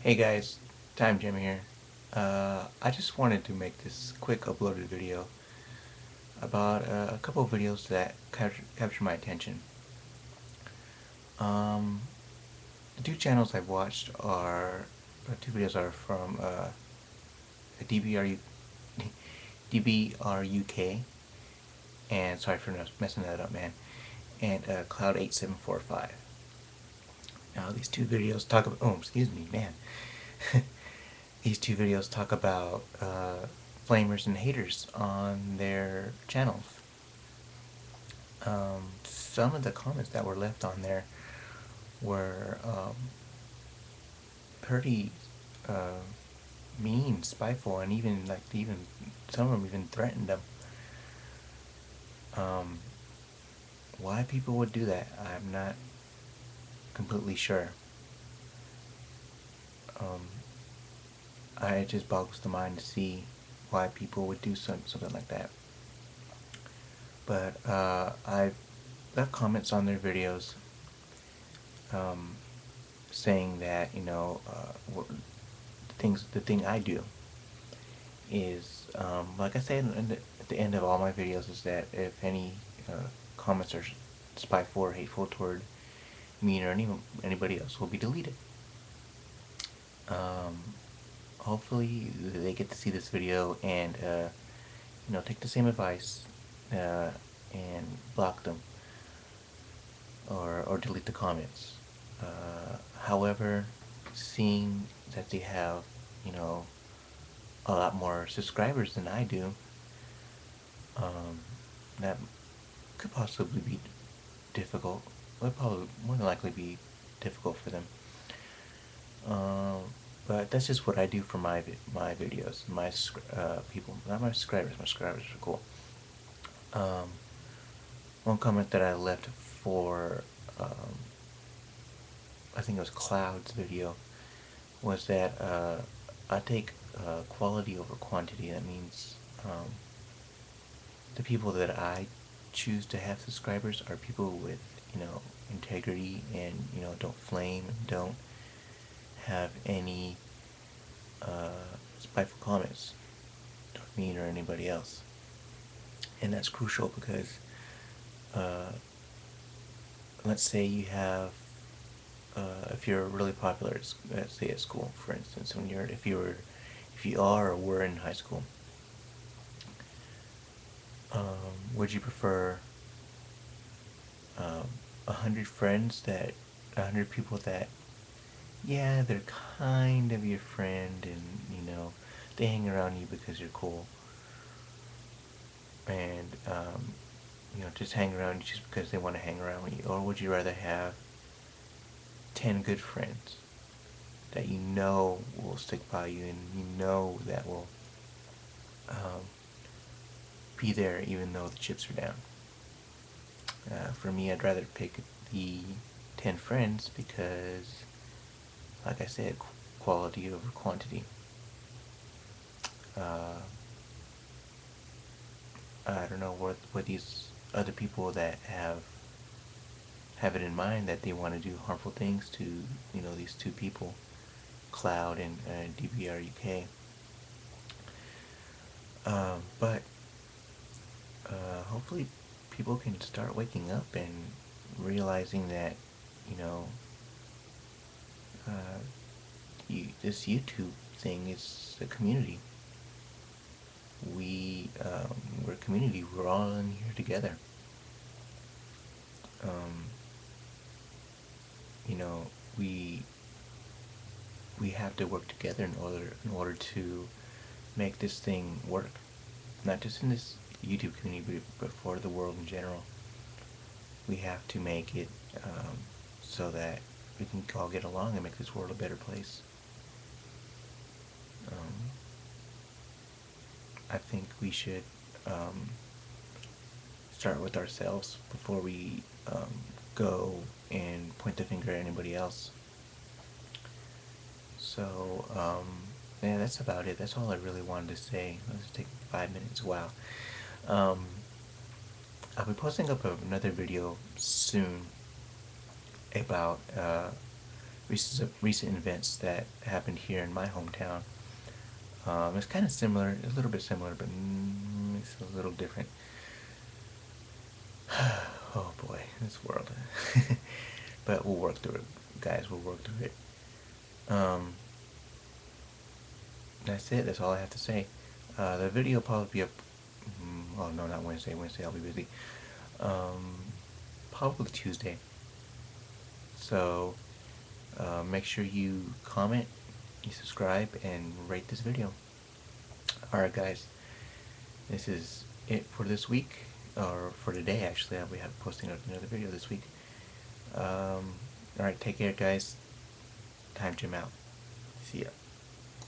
Hey guys, TimeGem here. Uh, I just wanted to make this quick uploaded video about uh, a couple of videos that capture, capture my attention. Um, the two channels I've watched are, the two videos are from uh, DBR, DBR UK, and sorry for messing that up man, and uh, Cloud8745. Now these two videos talk about, oh excuse me, man. these two videos talk about uh, flamers and haters on their channels. Um, some of the comments that were left on there were um, pretty uh, mean, spiteful, and even like even some of them even threatened them. Um, why people would do that, I'm not completely sure. Um, I, it just boggles the mind to see why people would do some, something like that. But uh, I've left comments on their videos um, saying that you know uh, things the thing I do is um, like I said the, at the end of all my videos is that if any uh, comments are spiteful or hateful toward me or any, anybody else will be deleted. Um, hopefully they get to see this video and uh, you know take the same advice uh, and block them or, or delete the comments. Uh, however, seeing that they have you know a lot more subscribers than I do, um, that could possibly be difficult would probably more than likely be difficult for them. Um, but that's just what I do for my my videos. My uh, people, not my subscribers. My subscribers are cool. Um, one comment that I left for, um, I think it was Cloud's video, was that uh, I take uh, quality over quantity. That means um, the people that I choose to have subscribers are people with you know, integrity and, you know, don't flame, don't have any uh, spiteful comments toward me or anybody else. And that's crucial because uh, let's say you have uh, if you're really popular, let's say at school, for instance, when you're if you were if you are or were in high school, um, would you prefer um, a hundred friends that a hundred people that yeah they're kind of your friend and you know they hang around you because you're cool. And um, you know just hang around just because they want to hang around with you. Or would you rather have 10 good friends that you know will stick by you and you know that will um, be there even though the chips are down uh, for me, I'd rather pick the 10 friends because, like I said, quality over quantity. Uh, I don't know what, what these other people that have have it in mind that they want to do harmful things to, you know, these two people, Cloud and uh, DBR UK. But uh, hopefully people can start waking up and realizing that, you know, uh, you, this YouTube thing is a community. We, um, we're a community. We're all in here together. Um, you know, we we have to work together in order in order to make this thing work. Not just in this YouTube community, but for the world in general. We have to make it um, so that we can all get along and make this world a better place. Um, I think we should um, start with ourselves before we um, go and point the finger at anybody else. So, um, yeah, that's about it. That's all I really wanted to say. Let's take five minutes. Wow. Um, I'll be posting up another video soon about uh, recent recent events that happened here in my hometown. Um, it's kind of similar, a little bit similar, but mm, it's a little different. oh boy, this world. but we'll work through it, guys. We'll work through it. Um, that's it. That's all I have to say. Uh, the video will probably be up. Oh no, not Wednesday. Wednesday I'll be busy. Um, probably Tuesday. So uh, make sure you comment, you subscribe, and rate this video. Alright guys, this is it for this week, or for today actually, I'll be posting another video this week. Um, Alright, take care guys. TimeGem out. See ya.